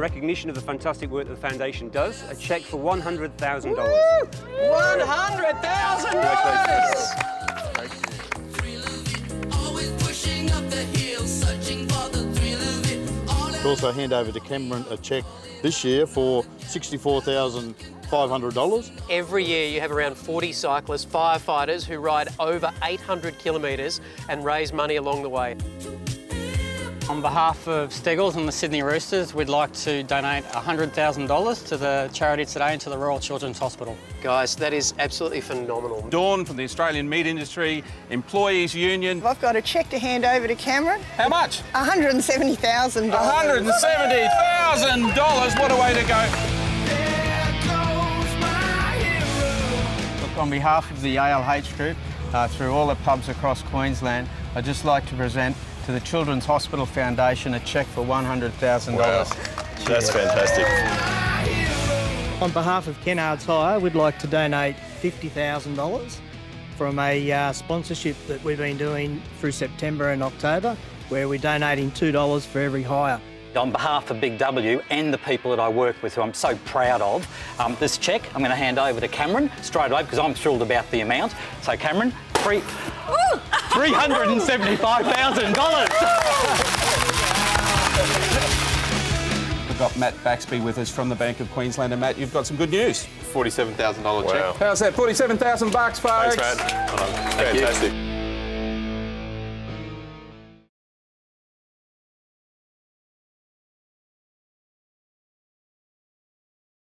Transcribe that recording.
recognition of the fantastic work that the foundation does, a cheque for $100,000. $100,000! We also hand over to Cameron a cheque this year for $64,500. Every year you have around 40 cyclists, firefighters who ride over 800 kilometres and raise money along the way. On behalf of Steggles and the Sydney Roosters, we'd like to donate $100,000 to the charity today and to the Royal Children's Hospital. Guys, that is absolutely phenomenal. Dawn from the Australian Meat Industry Employees Union. I've got a cheque to hand over to Cameron. How much? $170,000. $170,000. What a way to go. Look, on behalf of the ALH Group, uh, through all the pubs across Queensland, I'd just like to present to the Children's Hospital Foundation a cheque for $100,000. That's fantastic. On behalf of Kennards Hire, we'd like to donate $50,000 from a uh, sponsorship that we've been doing through September and October, where we're donating $2 for every hire. On behalf of Big W and the people that I work with, who I'm so proud of, um, this cheque I'm going to hand over to Cameron straight away because I'm thrilled about the amount. So, Cameron, three, $375,000. We've got Matt Baxby with us from the Bank of Queensland. And Matt, you've got some good news. $47,000 cheque. How's that? 47,000 bucks, folks. Thanks, Matt. Fantastic.